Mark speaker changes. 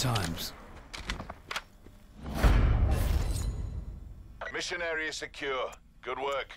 Speaker 1: times. Mission area secure. Good work.